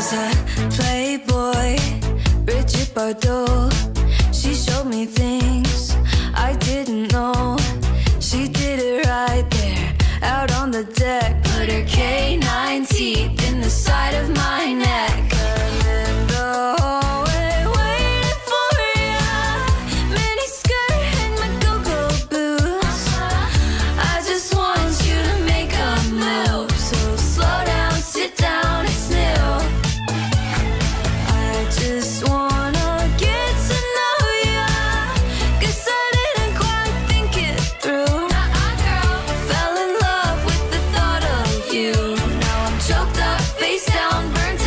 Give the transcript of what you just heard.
was a playboy, Bridget Bardot. She showed me things I didn't know. face down, burn